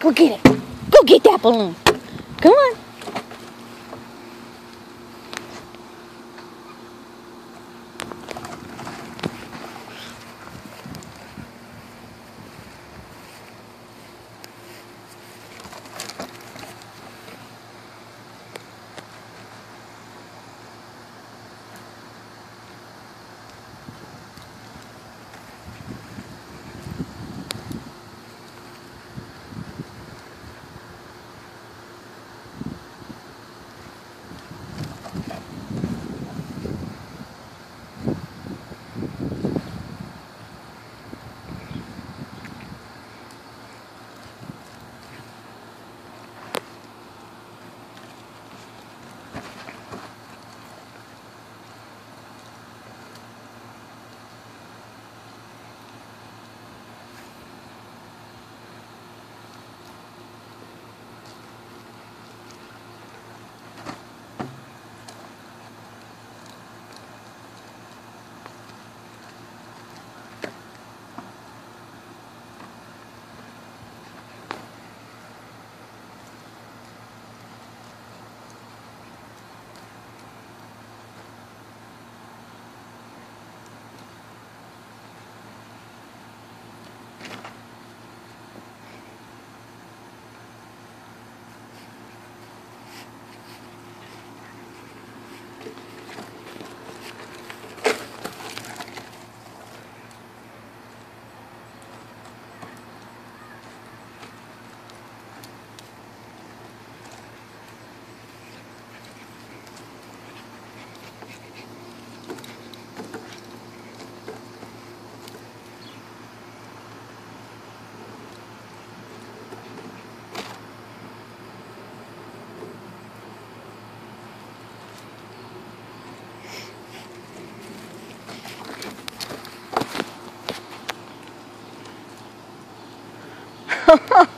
Go get it. Go get that balloon. Come on. Ha ha!